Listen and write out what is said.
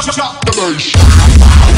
drop the bass.